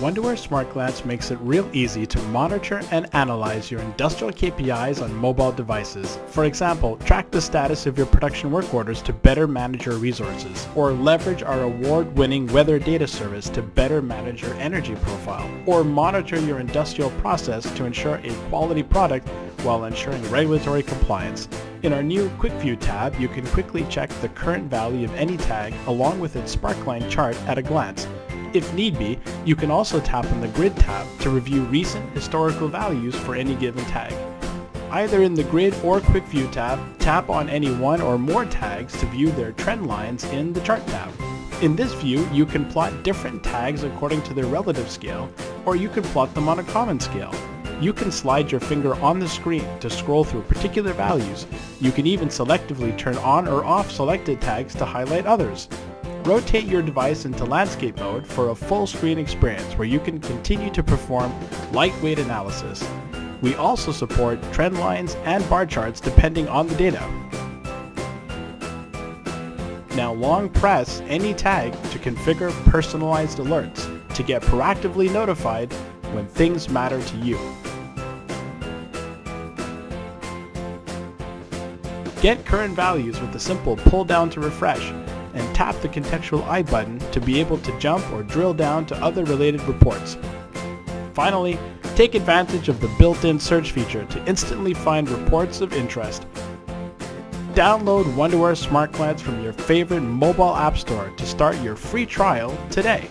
Wonderware SmartGlance makes it real easy to monitor and analyze your industrial KPIs on mobile devices. For example, track the status of your production work orders to better manage your resources, or leverage our award-winning weather data service to better manage your energy profile, or monitor your industrial process to ensure a quality product while ensuring regulatory compliance. In our new Quick View tab, you can quickly check the current value of any tag along with its Sparkline chart at a glance. If need be, you can also tap on the Grid tab to review recent historical values for any given tag. Either in the Grid or Quick View tab, tap on any one or more tags to view their trend lines in the Chart tab. In this view, you can plot different tags according to their relative scale, or you can plot them on a common scale. You can slide your finger on the screen to scroll through particular values. You can even selectively turn on or off selected tags to highlight others. Rotate your device into landscape mode for a full screen experience where you can continue to perform lightweight analysis. We also support trend lines and bar charts depending on the data. Now long press any tag to configure personalized alerts to get proactively notified when things matter to you. Get current values with the simple pull down to refresh and tap the contextual I button to be able to jump or drill down to other related reports. Finally, take advantage of the built-in search feature to instantly find reports of interest. Download Wonderware SmartGlance from your favorite mobile app store to start your free trial today.